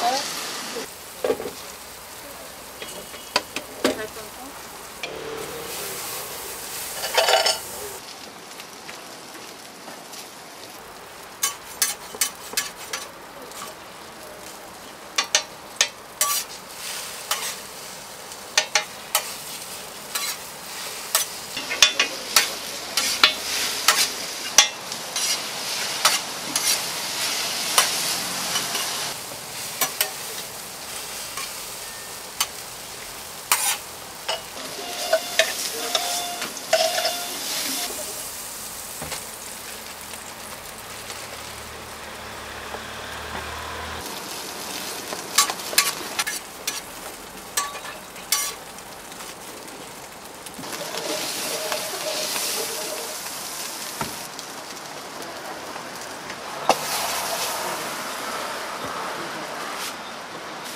네.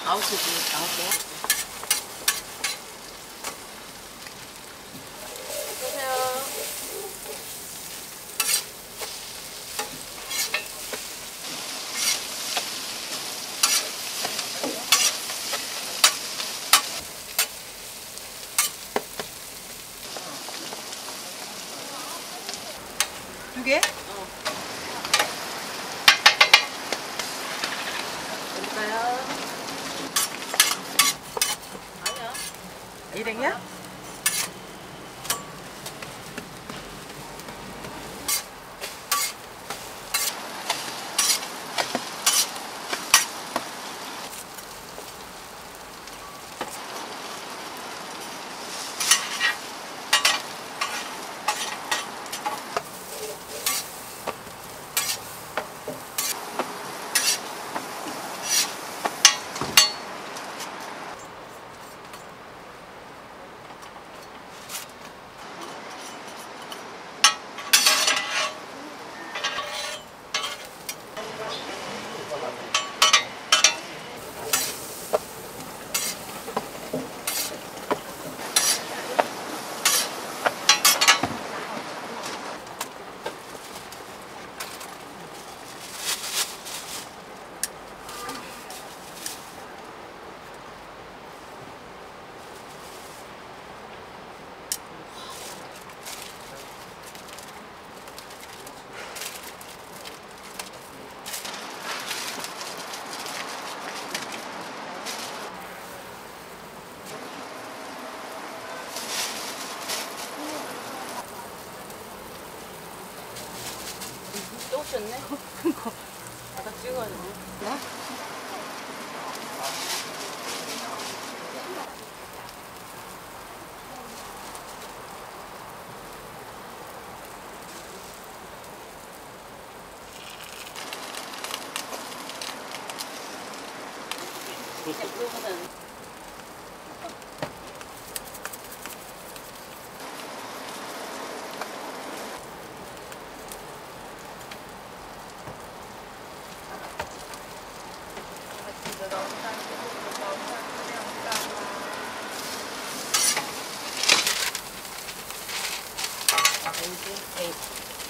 아홉 개지, 아홉 개. 두 개요? 아니야. 일행이야? 또 오셨네? 아까 찍어야 돼. 나? 그거보다 Entendi.